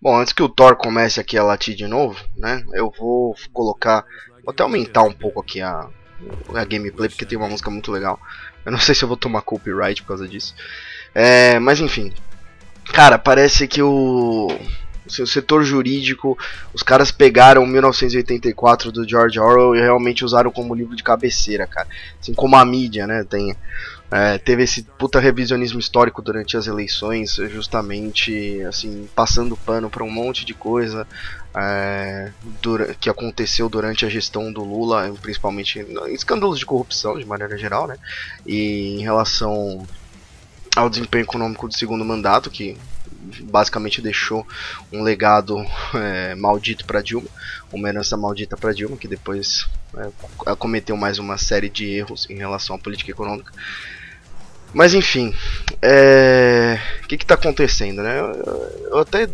Bom, antes que o Thor comece aqui a latir de novo, né? Eu vou colocar, vou até aumentar um pouco aqui a, a gameplay porque tem uma música muito legal. Eu não sei se eu vou tomar copyright por causa disso. É, mas enfim, cara, parece que o o setor jurídico, os caras pegaram 1984 do George Orwell e realmente usaram como livro de cabeceira, cara. Assim como a mídia, né, tem é, teve esse puta revisionismo histórico durante as eleições, justamente assim passando pano para um monte de coisa é, que aconteceu durante a gestão do Lula, principalmente escândalos de corrupção de maneira geral, né? E em relação ao desempenho econômico do segundo mandato, que basicamente deixou um legado é, maldito para Dilma, uma herança maldita para Dilma, que depois é, cometeu mais uma série de erros em relação à política econômica. Mas enfim, é... o que está acontecendo, né? Eu até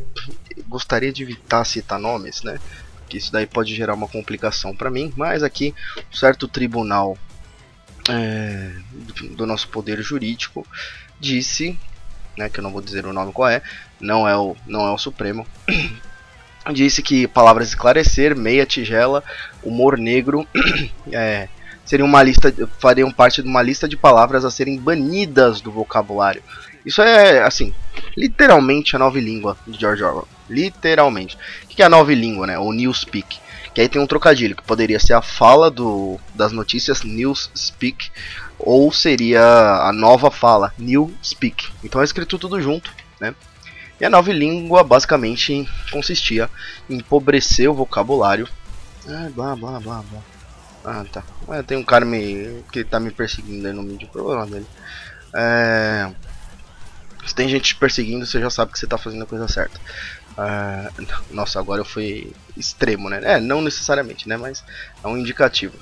gostaria de evitar citar nomes, né? Que isso daí pode gerar uma complicação para mim, mas aqui um certo tribunal é, do nosso poder jurídico disse, né, que eu não vou dizer o nome qual é, não é o, não é o Supremo, disse que palavras esclarecer, meia tigela, humor negro, é, seriam uma lista, fariam parte de uma lista de palavras a serem banidas do vocabulário. Isso é, assim, literalmente a nova língua de George Orwell. Literalmente. O que é a nova língua, né? O newspeak. Que aí tem um trocadilho, que poderia ser a fala do, das notícias newspeak, ou seria a nova fala, newspeak. Então é escrito tudo junto, né? E a nova língua basicamente consistia em empobrecer o vocabulário. Ah, blá blá blá blá. Ah, tá. É, tem um cara me, que tá me perseguindo aí no vídeo, problema dele. É... Se tem gente te perseguindo, você já sabe que você tá fazendo a coisa certa. É... Nossa, agora eu fui extremo, né? É, não necessariamente, né? Mas é um indicativo.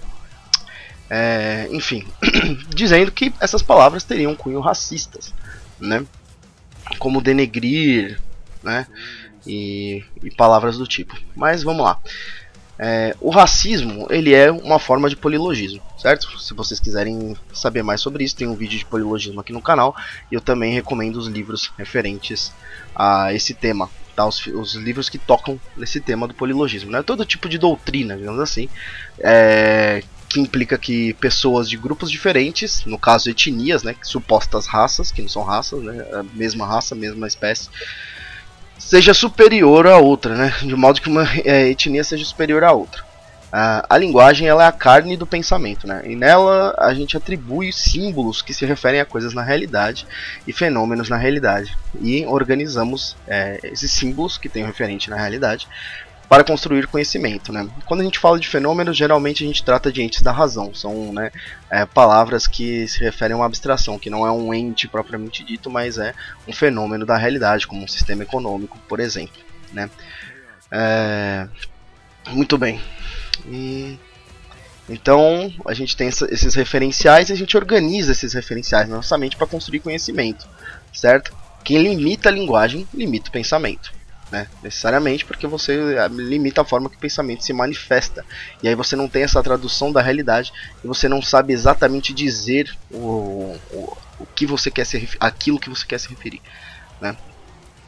É... Enfim, dizendo que essas palavras teriam cunho racistas, né? Como denegrir, né? E, e palavras do tipo. Mas vamos lá. É, o racismo ele é uma forma de polilogismo, certo? Se vocês quiserem saber mais sobre isso, tem um vídeo de polilogismo aqui no canal e eu também recomendo os livros referentes a esse tema, tá? Os, os livros que tocam nesse tema do polilogismo, né? Todo tipo de doutrina, digamos assim, é, que implica que pessoas de grupos diferentes, no caso etnias, né, supostas raças, que não são raças, né, a mesma raça, mesma espécie, seja superior a outra, né? De modo que uma é, etnia seja superior a outra. A, a linguagem ela é a carne do pensamento, né? E nela a gente atribui símbolos que se referem a coisas na realidade e fenômenos na realidade. E organizamos é, esses símbolos que têm um referente na realidade para construir conhecimento. Né? Quando a gente fala de fenômenos, geralmente a gente trata de entes da razão, são né, é, palavras que se referem a uma abstração, que não é um ente propriamente dito, mas é um fenômeno da realidade, como um sistema econômico, por exemplo. Né? É... Muito bem. E... Então a gente tem esses referenciais e a gente organiza esses referenciais na nossa mente para construir conhecimento, certo? Quem limita a linguagem limita o pensamento né? Necessariamente porque você eh, limita a forma que o pensamento se manifesta. E aí você não tem essa tradução da realidade e você não sabe exatamente dizer o, o, o que você quer se aquilo que você quer se referir, né?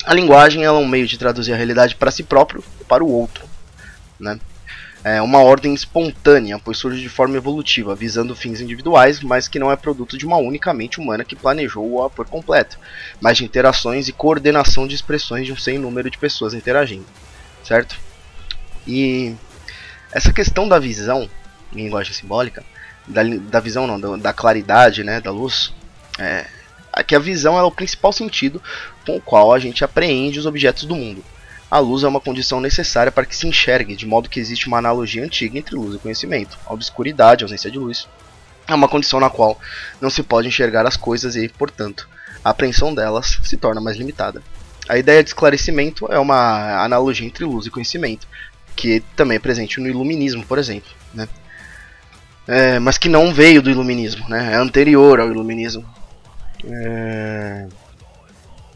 A linguagem é um meio de traduzir a realidade para si próprio e para o outro, né? É uma ordem espontânea, pois surge de forma evolutiva, visando fins individuais, mas que não é produto de uma única mente humana que planejou-a por completo, mas de interações e coordenação de expressões de um sem número de pessoas interagindo, certo? E essa questão da visão em linguagem simbólica, da, da visão não, da, claridade, né, da luz, é, que a visão é o principal sentido com o qual a gente apreende os objetos do mundo. A luz é uma condição necessária para que se enxergue, de modo que existe uma analogia antiga entre luz e conhecimento. A obscuridade, a ausência de luz, é uma condição na qual não se pode enxergar as coisas e, portanto, a apreensão delas se torna mais limitada. A ideia de esclarecimento é uma analogia entre luz e conhecimento, que também é presente no iluminismo, por exemplo, né? É, mas que não veio do iluminismo, né? é anterior ao iluminismo. É...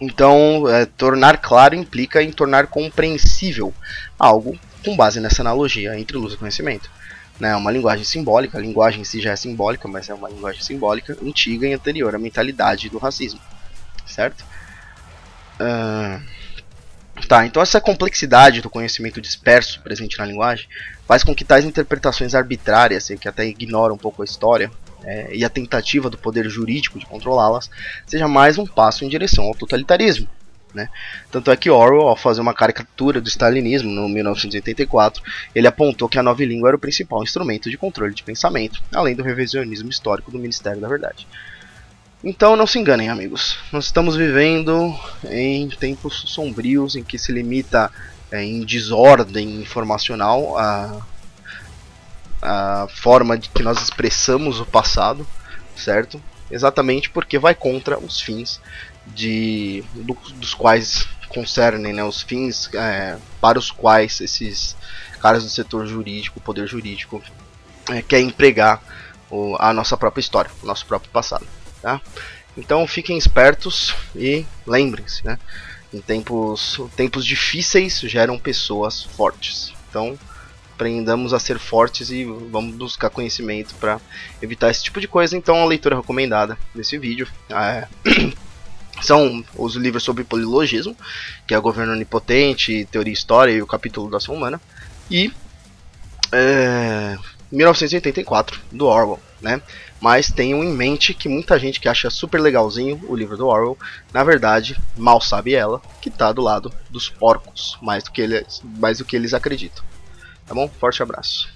Então, é, tornar claro implica em tornar compreensível algo com base nessa analogia entre luz e conhecimento. Né, uma linguagem simbólica, a linguagem em si já é simbólica, mas é uma linguagem simbólica antiga e anterior à mentalidade do racismo, certo? Uh, Tá, então essa complexidade do conhecimento disperso presente na linguagem faz com que tais interpretações arbitrárias, que até ignoram um pouco a história, é, e a tentativa do poder jurídico de controlá-las, seja mais um passo em direção ao totalitarismo. Né? Tanto é que Orwell, ao fazer uma caricatura do stalinismo no 1984, ele apontou que a nova língua era o principal instrumento de controle de pensamento, além do revisionismo histórico do Ministério da Verdade. Então não se enganem, amigos. Nós estamos vivendo em tempos sombrios em que se limita é, em desordem informacional a, a forma de que nós expressamos o passado, certo? Exatamente porque vai contra os fins de do, dos quais concernem, né, os fins é, para os quais esses caras do setor jurídico, poder jurídico, é, quer empregar o, a nossa própria história, o nosso próprio passado. Tá? Então fiquem espertos e lembrem-se, né? Em tempos, tempos difíceis geram pessoas fortes. Então aprendamos a ser fortes e vamos buscar conhecimento para evitar esse tipo de coisa. Então a leitura recomendada desse vídeo é... são os livros sobre polilogismo, que é o Governo Onipotente, Teoria e História e o Capítulo da Ação Humana, e é, 1984 do Orwell, né? Mas tenham em mente que muita gente que acha super legalzinho o livro do Orwell, na verdade, mal sabe ela que está do lado dos porcos, mais do que eles, mais do que eles acreditam. Tá bom? Forte abraço.